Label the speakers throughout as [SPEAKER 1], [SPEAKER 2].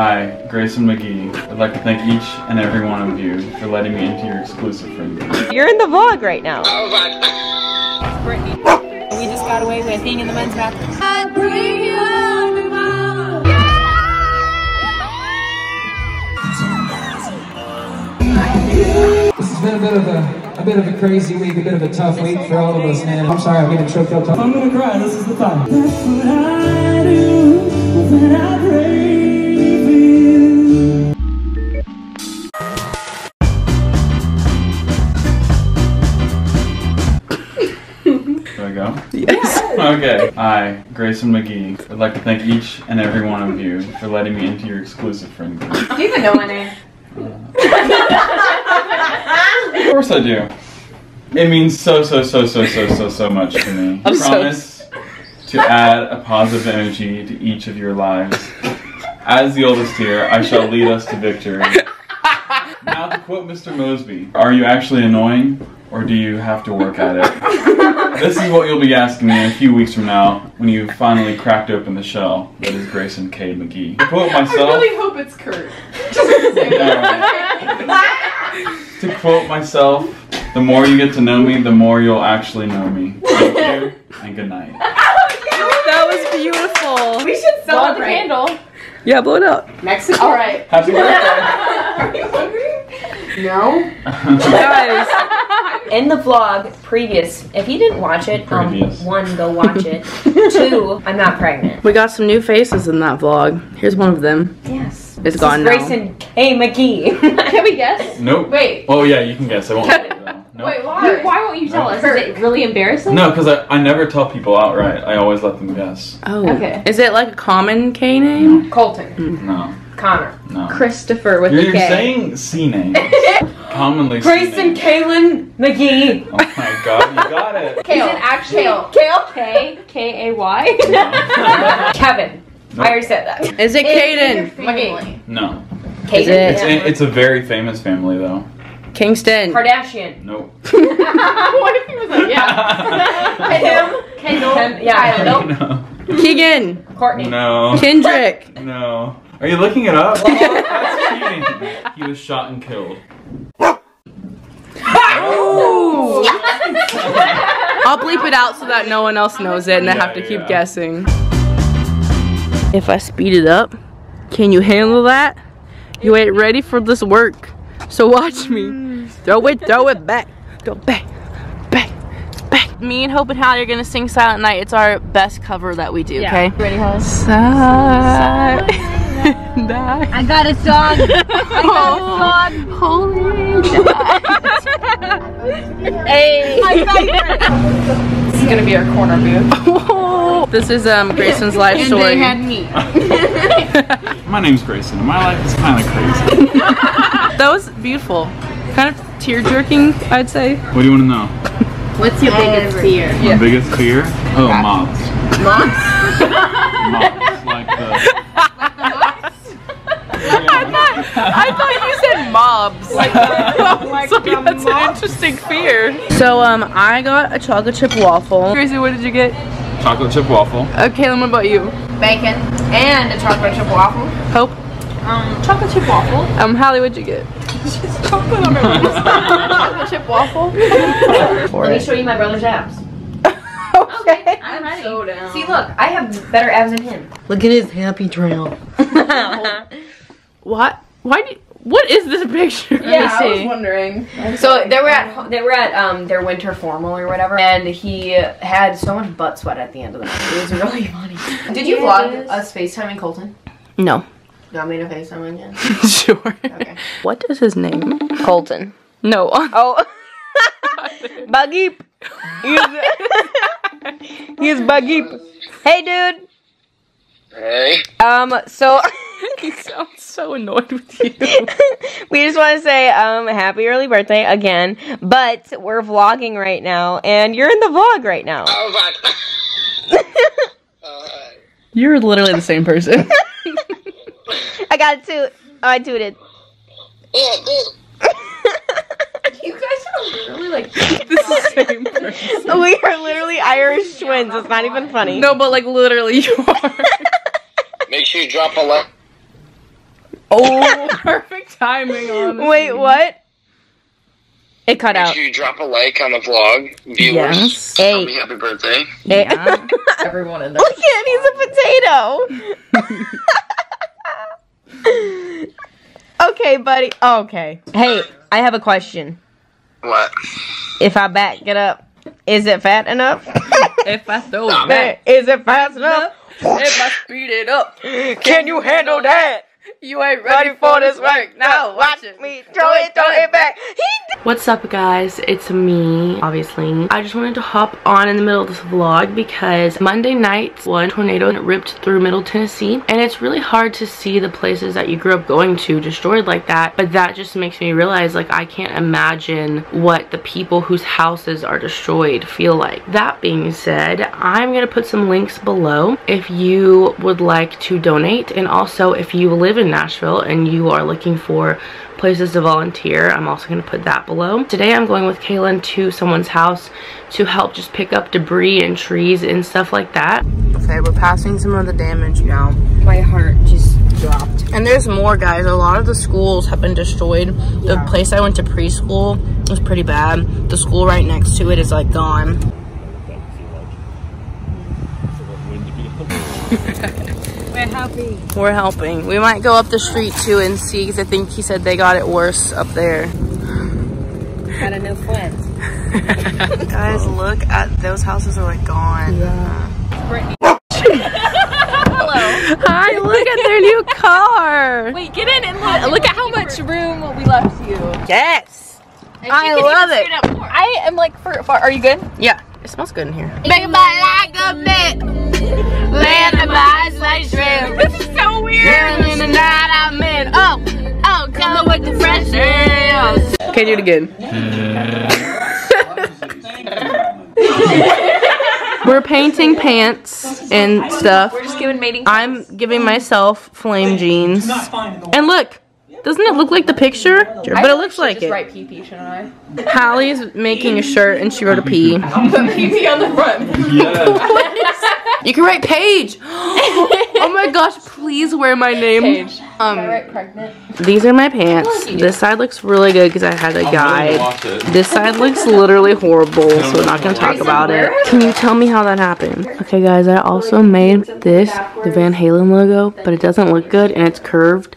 [SPEAKER 1] Hi, Grayson McGee. I'd like to thank each and every one of you for letting me into your exclusive friend group.
[SPEAKER 2] You're in the vlog right now.
[SPEAKER 3] Oh my Brittany. We just got away with being in the men's bathroom. I bring you yeah!
[SPEAKER 4] This has been a bit of a, a bit of a crazy week, a bit of a tough week for all of us, man. I'm sorry, I'm getting choked up. I'm gonna cry. This is the time. That's what I do when I pray
[SPEAKER 1] Okay. Hi, Grayson McGee. I'd like to thank each and every one of you for letting me into your exclusive friend group.
[SPEAKER 3] Do you even know my name?
[SPEAKER 1] Of course I do. It means so, so, so, so, so, so, so much to me. I
[SPEAKER 2] I'm so-
[SPEAKER 1] promise to add a positive energy to each of your lives. As the oldest here, I shall lead us to victory. Now, to quote Mr. Mosby, are you actually annoying, or do you have to work at it? This is what you'll be asking me in a few weeks from now when you finally cracked open the shell that is Grayson K. McGee. To quote myself, I really
[SPEAKER 3] hope it's Kurt.
[SPEAKER 1] to quote myself, the more you get to know me, the more you'll actually know me. Thank you, and good night.
[SPEAKER 2] That was beautiful.
[SPEAKER 3] We should celebrate. the candle.
[SPEAKER 2] Yeah, blow it out.
[SPEAKER 3] Mexico. All right.
[SPEAKER 1] Happy birthday!
[SPEAKER 3] Are you hungry? No.
[SPEAKER 2] Guys,
[SPEAKER 5] in the vlog previous, if you didn't watch it,
[SPEAKER 1] Previous.
[SPEAKER 5] um, one, go watch it. Two, I'm not pregnant.
[SPEAKER 2] we got some new faces in that vlog. Here's one of them.
[SPEAKER 5] Yes.
[SPEAKER 2] It's gone now.
[SPEAKER 5] Grayson K. McGee.
[SPEAKER 3] Can we guess?
[SPEAKER 1] nope.
[SPEAKER 3] Wait.
[SPEAKER 1] Oh yeah, you can guess. I won't. tell you, though. Nope.
[SPEAKER 3] Wait, why? Why won't you tell us? Is it really embarrassing?
[SPEAKER 1] No, because I, I never tell people outright. I always let them guess.
[SPEAKER 2] Oh.
[SPEAKER 3] Okay.
[SPEAKER 2] Is it like a common K name?
[SPEAKER 3] Colton.
[SPEAKER 1] No,
[SPEAKER 3] Connor.
[SPEAKER 1] no.
[SPEAKER 3] Christopher with
[SPEAKER 1] You're,
[SPEAKER 3] the
[SPEAKER 1] you're
[SPEAKER 3] K.
[SPEAKER 1] saying C names. Commonly C
[SPEAKER 5] Grayson
[SPEAKER 1] names.
[SPEAKER 5] Kaylin McGee.
[SPEAKER 1] Oh my god, you got it.
[SPEAKER 3] Kale. Is it actually
[SPEAKER 5] Kale.
[SPEAKER 3] Kale? K K A Y.
[SPEAKER 5] Kevin.
[SPEAKER 1] Nope.
[SPEAKER 5] I already said that.
[SPEAKER 2] Is it Caden?
[SPEAKER 3] McGee.
[SPEAKER 1] No.
[SPEAKER 5] Kaden.
[SPEAKER 2] it-
[SPEAKER 1] It's, it's a very famous family though.
[SPEAKER 2] Kingston.
[SPEAKER 5] Kardashian.
[SPEAKER 1] Nope.
[SPEAKER 3] what if he was like, yeah.
[SPEAKER 5] Him.
[SPEAKER 3] Kendall.
[SPEAKER 5] Ken- yeah. Nope.
[SPEAKER 1] no.
[SPEAKER 2] Keegan.
[SPEAKER 5] Courtney.
[SPEAKER 1] No.
[SPEAKER 2] Kendrick.
[SPEAKER 1] No. Are you looking it up? That's cheating. He was shot and killed.
[SPEAKER 2] I'll bleep it out so that no one else knows it and I have to keep
[SPEAKER 1] yeah.
[SPEAKER 2] guessing. If I speed it up, can you handle that? You ain't ready for this work. So watch me. Throw it, throw it back. Go back, back, back. Me and Hope and Hallie are gonna sing Silent Night. It's our best cover that we do, okay?
[SPEAKER 3] Ready, Hollis?
[SPEAKER 2] Silent Night.
[SPEAKER 3] I got a song. I got a song.
[SPEAKER 2] Holy
[SPEAKER 3] Hey. this is gonna be our corner booth.
[SPEAKER 2] This is um Grayson's life
[SPEAKER 3] And
[SPEAKER 2] story.
[SPEAKER 3] they had me.
[SPEAKER 1] My name's Grayson. and My life is kind of crazy.
[SPEAKER 2] That was beautiful. Kind of tear jerking, I'd say.
[SPEAKER 1] What do you want to know?
[SPEAKER 3] What's your biggest fear?
[SPEAKER 1] My biggest fear? Oh, moths.
[SPEAKER 3] Moms.
[SPEAKER 1] Moths. Like the.
[SPEAKER 2] I thought you said mobs. Like, like so that's an interesting fear. So um, I got a chocolate chip waffle. Crazy, what did you get?
[SPEAKER 1] Chocolate chip waffle.
[SPEAKER 2] Okay, Kaylin, what about you?
[SPEAKER 3] Bacon and a chocolate chip waffle.
[SPEAKER 2] Hope.
[SPEAKER 3] Um, chocolate chip waffle.
[SPEAKER 2] Um, Hallie, what'd you get?
[SPEAKER 3] chocolate on my chocolate chip waffle.
[SPEAKER 5] Let me show you my brother's abs.
[SPEAKER 2] Okay.
[SPEAKER 3] I'm ready. So down.
[SPEAKER 5] See, look, I have better abs than him.
[SPEAKER 2] Look at his happy trail. what? Why? Do, what is this picture?
[SPEAKER 3] Yeah, I
[SPEAKER 2] Let me
[SPEAKER 3] was
[SPEAKER 2] see.
[SPEAKER 3] wondering.
[SPEAKER 5] So they were at ho- they were at um their winter formal or whatever, and he had so much butt sweat at the end of the night. It was really funny. Did you vlog us FaceTiming Colton?
[SPEAKER 2] No.
[SPEAKER 5] You want me to FaceTime again?
[SPEAKER 2] sure.
[SPEAKER 5] Okay.
[SPEAKER 2] What is his name?
[SPEAKER 5] Colton.
[SPEAKER 2] No.
[SPEAKER 5] Oh. Buggy. He's, he's Buggy. Hey, dude.
[SPEAKER 6] Hey.
[SPEAKER 5] Um. So
[SPEAKER 2] he sounds so annoyed with you.
[SPEAKER 5] we just want to say um happy early birthday again. But we're vlogging right now, and you're in the vlog right now.
[SPEAKER 6] Oh, my. Alright.
[SPEAKER 2] You're literally the same person.
[SPEAKER 5] I got it too. Oh, I tooted.
[SPEAKER 6] Yeah, dude.
[SPEAKER 3] You guys are really like.
[SPEAKER 2] this is the same person.
[SPEAKER 5] We are literally Irish twins. It's not even funny.
[SPEAKER 2] No, but like literally you are.
[SPEAKER 6] Make sure you drop a like.
[SPEAKER 2] Oh, perfect timing on.
[SPEAKER 5] Wait, what? It cut
[SPEAKER 6] Make
[SPEAKER 5] out.
[SPEAKER 6] sure you drop a like on the vlog, viewers.
[SPEAKER 2] Yes.
[SPEAKER 6] Tell me happy birthday.
[SPEAKER 2] Yeah.
[SPEAKER 3] Everyone in there.
[SPEAKER 5] Look at he's a potato. okay, buddy. Okay. Hey, I have a question.
[SPEAKER 6] What?
[SPEAKER 5] If I back it up, is it fat enough?
[SPEAKER 2] if I throw it back,
[SPEAKER 5] is it fast enough?
[SPEAKER 2] if I speed it up,
[SPEAKER 5] Can you handle that?
[SPEAKER 2] You ain't
[SPEAKER 5] Ready for this work? Now watch it me throw it, throw it back.
[SPEAKER 2] What's up guys? It's me, obviously. I just wanted to hop on in the middle of this vlog because Monday night one tornado ripped through middle Tennessee and it's really hard to see the places that you grew up going to destroyed like that but that just makes me realize like I can't imagine what the people whose houses are destroyed feel like. That being said, I'm gonna put some links below if you would like to donate and also if you live in Nashville and you are looking for places to volunteer. I'm also going to put that below. Today I'm going with Kaylin to someone's house to help just pick up debris and trees and stuff like that. Okay, we're passing some of the damage now.
[SPEAKER 5] My heart just dropped.
[SPEAKER 2] And there's more guys. A lot of the schools have been destroyed. The place I went to preschool was pretty bad. The school right next to it is like gone.
[SPEAKER 3] We're happy.
[SPEAKER 2] We're helping. We might go up the street too and see because I think he said they got it worse up there.
[SPEAKER 3] Got a new friend.
[SPEAKER 2] Guys, look at those houses are like gone. Brittany Hello. Hi, look at their new car.
[SPEAKER 3] Wait, get in and look. Look at how much room we left you.
[SPEAKER 2] Yes.
[SPEAKER 3] And
[SPEAKER 2] I love it.
[SPEAKER 3] scoot up more. I am like, for, for, are you good?
[SPEAKER 2] Yeah, it smells good in here.
[SPEAKER 3] Make my like a bit. Land of eyes like shrimp. This is so weird.
[SPEAKER 2] in the night I'm in. Oh,
[SPEAKER 3] Oh, come with the fresh air.
[SPEAKER 2] okay, do it again. We're painting pants and stuff.
[SPEAKER 3] We're just giving mating.
[SPEAKER 2] I'm giving myself flame jeans. And look, doesn't it look like the picture? But it looks like it.
[SPEAKER 3] Right pee pee, shouldn't I?
[SPEAKER 2] Hallie's making a shirt and she wrote a P.
[SPEAKER 3] Put pee pee on the front.
[SPEAKER 1] Yes.
[SPEAKER 2] You can write Paige. oh my gosh, please wear my name.
[SPEAKER 3] Paige.
[SPEAKER 2] Um,
[SPEAKER 3] Right, pregnant.
[SPEAKER 2] these are my pants. This side looks really good because I had a
[SPEAKER 1] I'm
[SPEAKER 2] guide. This side looks literally horrible, so we're not gonna talk about it. Can you tell me how that happened? Okay, guys, I also made this, the Van Halen logo, but it doesn't look good and it's curved,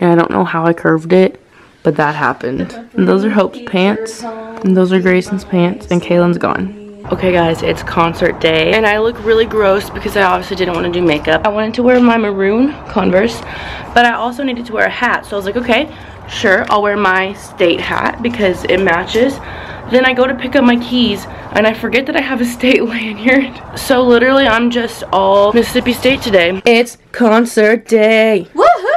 [SPEAKER 2] and I don't know how I curved it, but that happened. And those are Hope's pants, and those are Grayson's pants, and Kaylin's gone. Okay guys, it's concert day and I look really gross because I obviously didn't want to do makeup. I wanted to wear my maroon Converse, but I also needed to wear a hat. So I was like, okay, sure, I'll wear my state hat because it matches. Then I go to pick up my keys and I forget that I have a state lanyard. So literally I'm just all Mississippi State today. It's concert day.
[SPEAKER 3] Woohoo!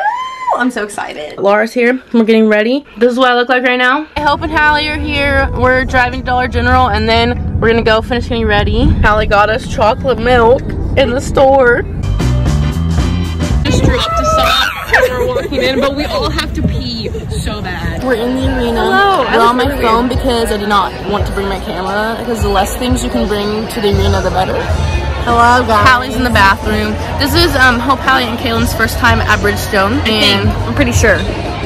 [SPEAKER 3] I'm so excited.
[SPEAKER 2] Laura's here. We're getting ready. This is what I look like right now. Hope and Hallie are here. We're driving to Dollar General and then we're gonna go finish getting ready. Hallie got us chocolate milk in the store. Just dropped us off as we're walking in, but we all have to pee so bad. We're in the arena.
[SPEAKER 3] Hello.
[SPEAKER 2] We're on my phone because I did not want to bring my camera because the less things you can bring to the arena, the better. Hello, guys. Hallie's in the bathroom. This is um, Hope Hallie and Kaylin's first time at Bridgestone, and I'm pretty sure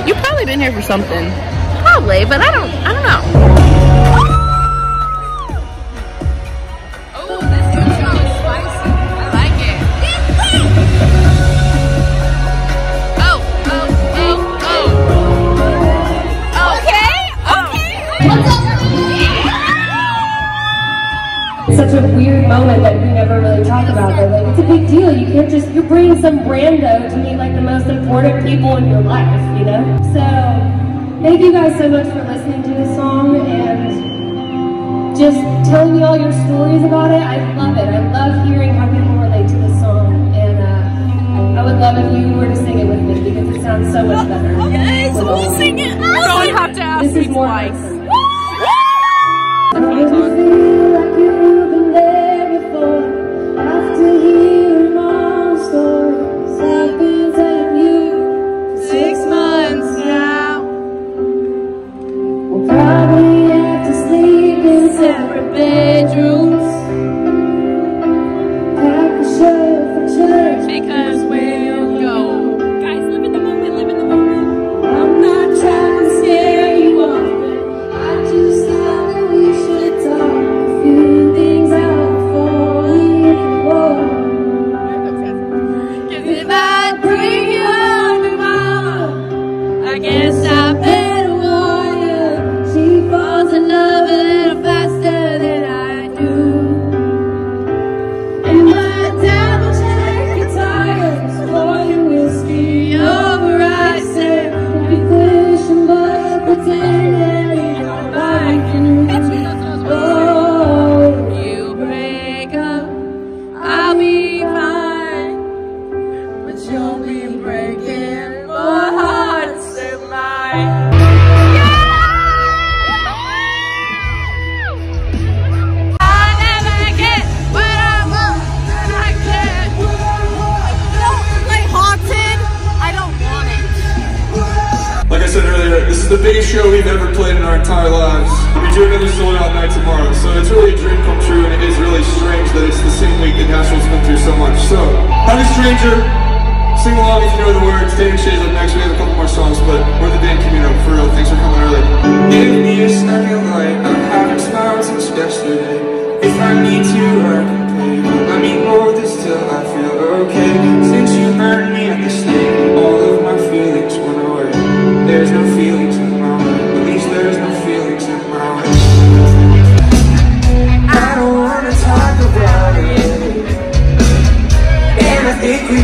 [SPEAKER 2] you've probably been here for something. Probably, but I don't.
[SPEAKER 7] Important people in your life, you know. So thank you guys so much for listening to this song and just telling me all your stories about it. I love it. I love hearing how people relate to this song, and uh, I would love if you were to sing it with me because it sounds so much better. So we'll sing it.
[SPEAKER 3] Don't have to ask
[SPEAKER 7] This
[SPEAKER 3] me
[SPEAKER 7] is more.
[SPEAKER 8] This is the biggest show we've ever played in our entire lives. We do another sold out night tomorrow, so it's really a dream come true, and it is really strange that it's the same week that Nashville's been through so much. So, I'm a stranger. Sing along if you know the words. Dating Shades up next. We have a couple more songs, but we're the band Camino. For real, thanks for coming early. Give me a second light. I haven't smiled since yesterday. If I need to, I can pay. Let me hold this till I feel okay. Since you burned me at the stake, all of my feelings went away. There's no feelings in. At least there's no feelings. I don't wanna talk about it. And I think we.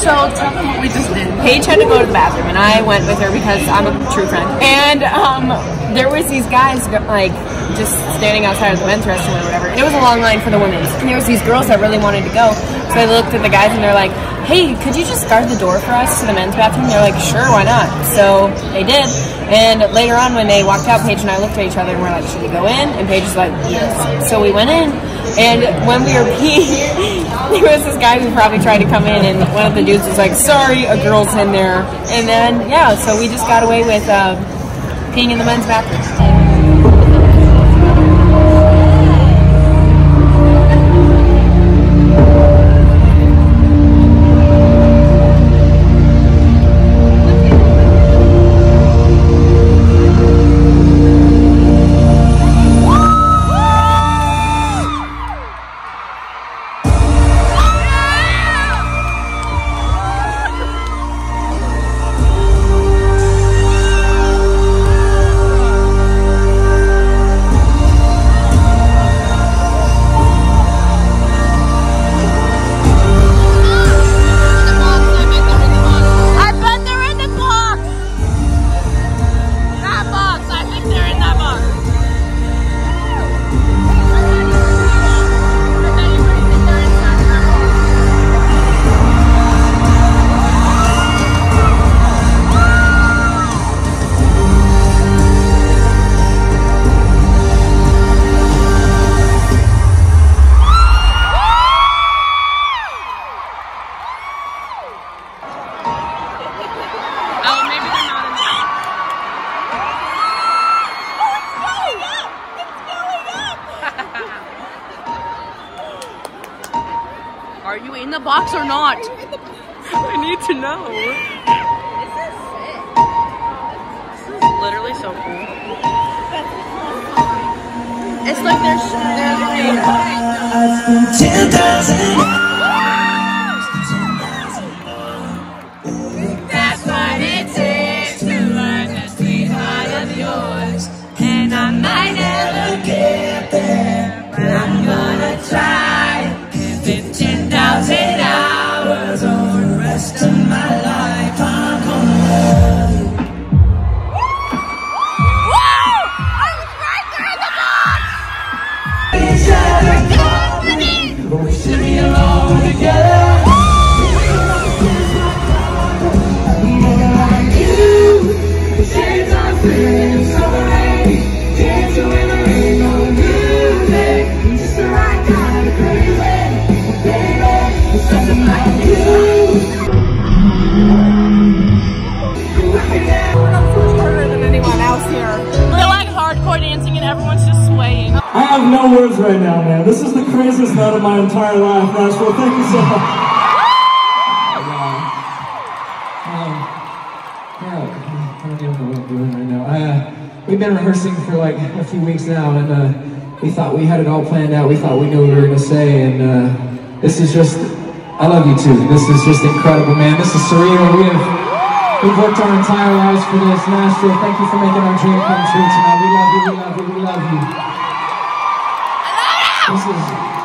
[SPEAKER 5] So tell them what we just did. Paige had to go to the bathroom, and I went with her because I'm a true friend. And um, there was these guys like just standing outside of the men's restroom or whatever. It was a long line for the women's. And there was these girls that really wanted to go. So I looked at the guys and they're like, "Hey, could you just guard the door for us to the men's bathroom?" They're like, "Sure, why not?" So they did. And later on, when they walked out, Paige and I looked at each other and we're like, "Should we go in?" And Paige was like, "Yes." So we went in. And when we were peeing, there was this guy who probably tried to come in, and one of the dudes was like, "Sorry, a girl's in there." And then yeah, so we just got away with uh, peeing in the men's bathroom.
[SPEAKER 9] Are the box or not? I need to know. This is literally so cool. It's like there's there's
[SPEAKER 10] entire life, Nashville. Thank you so much. We've been rehearsing for like a few weeks now, and uh, we thought we had it all planned out. We thought we knew what we were going to say, and uh, this is just, I love you too. This is just incredible, man. This is surreal. We have, we've worked our entire lives for this. Nashville, thank you for making our dream come true tonight. We love you, we love you, we love you. This is,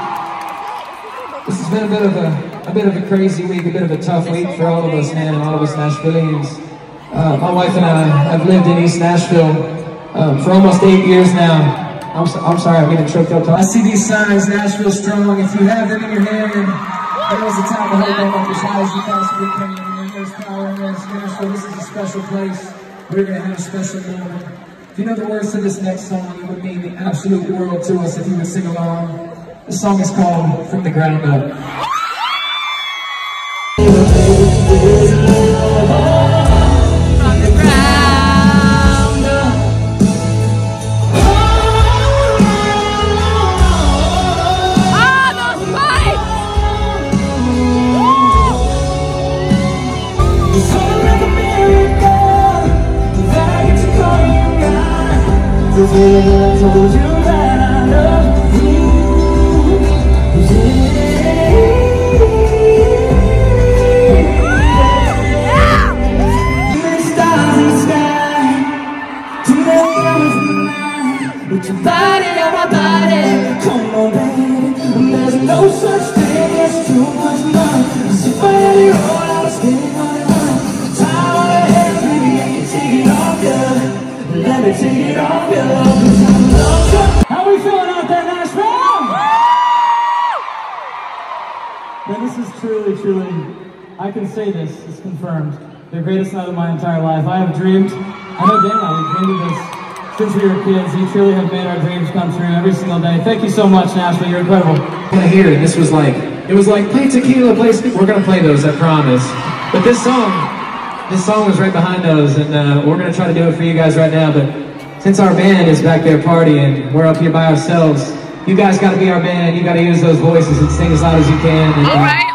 [SPEAKER 10] this has been a bit of a, a bit of a crazy week, a bit of a tough week for all of us, man, and all of us Nashvillians. Uh, my wife and I have lived in East Nashville um, for almost eight years now. I'm, so, I'm sorry, I'm getting choked up. I see these signs, Nashville strong. If you have them in your hand, then now's the time to hold them up as high as you possibly can. There's power in this. Nashville, this is a special place. We're going to have a special moment. If you know the words to this next song, it would mean the absolute world to us if you would sing along. This song is called From the Ground Up.
[SPEAKER 4] Told you that I love you truly, truly, I can say this, it's confirmed, the greatest night of my entire life. I have dreamed, I know Dan I, we've dreamed of this since we were kids. You truly have made our dreams come true every single day. Thank you so much, Nashville, you're incredible.
[SPEAKER 10] gonna hear it. This was like, it was like, play tequila, play, spe-" we're gonna play those, I promise. But this song, this song was right behind those, and uh, we're gonna try to do it for you guys right now, but since our band is back there partying, we're up here by ourselves, you guys gotta be our band, you gotta use those voices and sing as loud as you can. And, uh,
[SPEAKER 9] All right,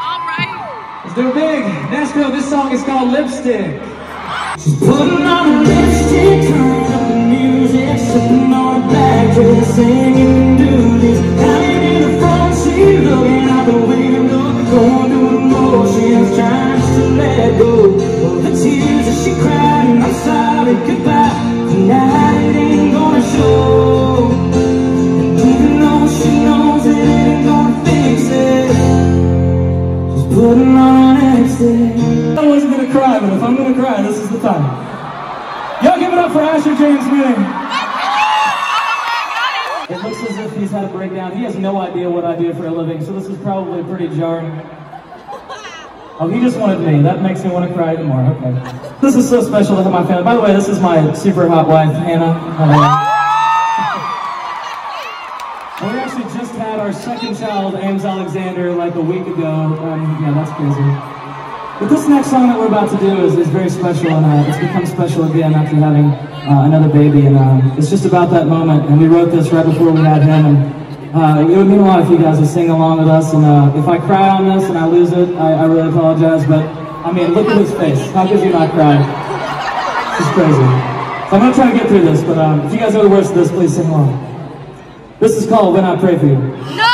[SPEAKER 10] do big. Nashville, this song is called Lipstick.
[SPEAKER 4] She's putting on lipstick, turning up the music, sitting on her back, just singing duties. Lying Oh, he just wanted me. That makes me want to cry even more. Okay. This is so special to have my family. By the way, this is my super hot wife, Hannah. Uh, we actually just had our second child, Ames Alexander, like a week ago. Um, yeah, that's crazy. But this next song that we're about to do is, is very special, and uh, it's become special again after having uh, another baby. And um, it's just about that moment. And we wrote this right before we had him. And uh, it would mean a lot if you guys would sing along with us. And uh, if I cry on this and I lose it, I, I really apologize. But I mean, look at his face. How could you not cry? It's crazy. So I'm gonna try to get through this. But um, if you guys know the words to this, please sing along. This is called When I Pray for You.
[SPEAKER 9] No!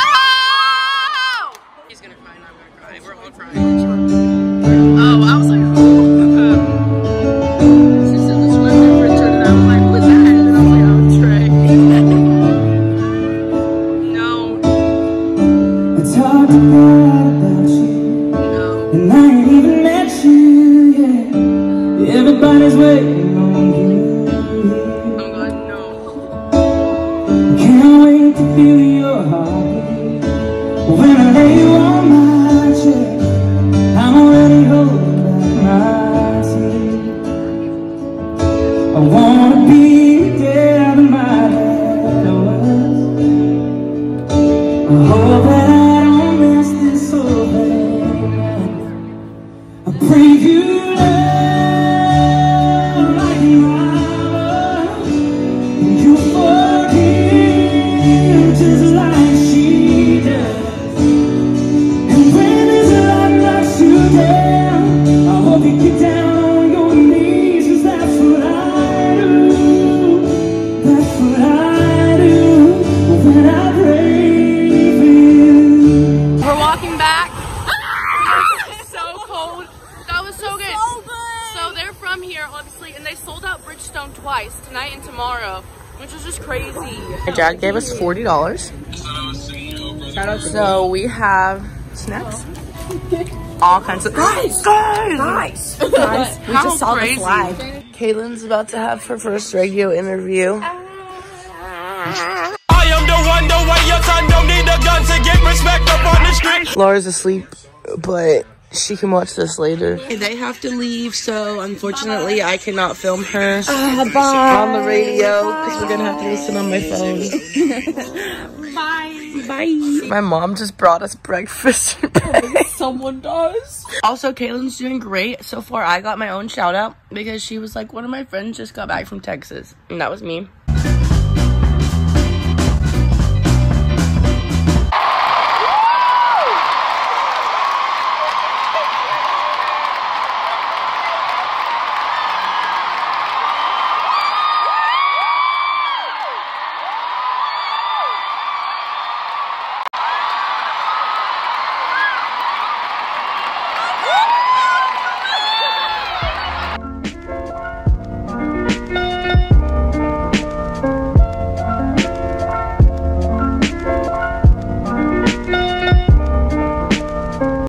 [SPEAKER 4] My
[SPEAKER 9] dad gave us forty dollars. So we have snacks. All kinds of guys, guys,
[SPEAKER 3] Nice. Guys, we just saw the flag.
[SPEAKER 9] Kaylin's about to have her first radio interview.
[SPEAKER 6] I am the one, the way your son don't need a gun to get respect up on the street.
[SPEAKER 9] Laura's asleep, but she can watch this later. They have to leave, so unfortunately I cannot film her ah, on the radio because we're gonna have to listen on my phone. Bye. Bye. My mom just brought us breakfast. Oh, someone does. Also, Kaylin's doing great. So far, I got my own shout out because she was like, one of my friends just got back from Texas. And that was me.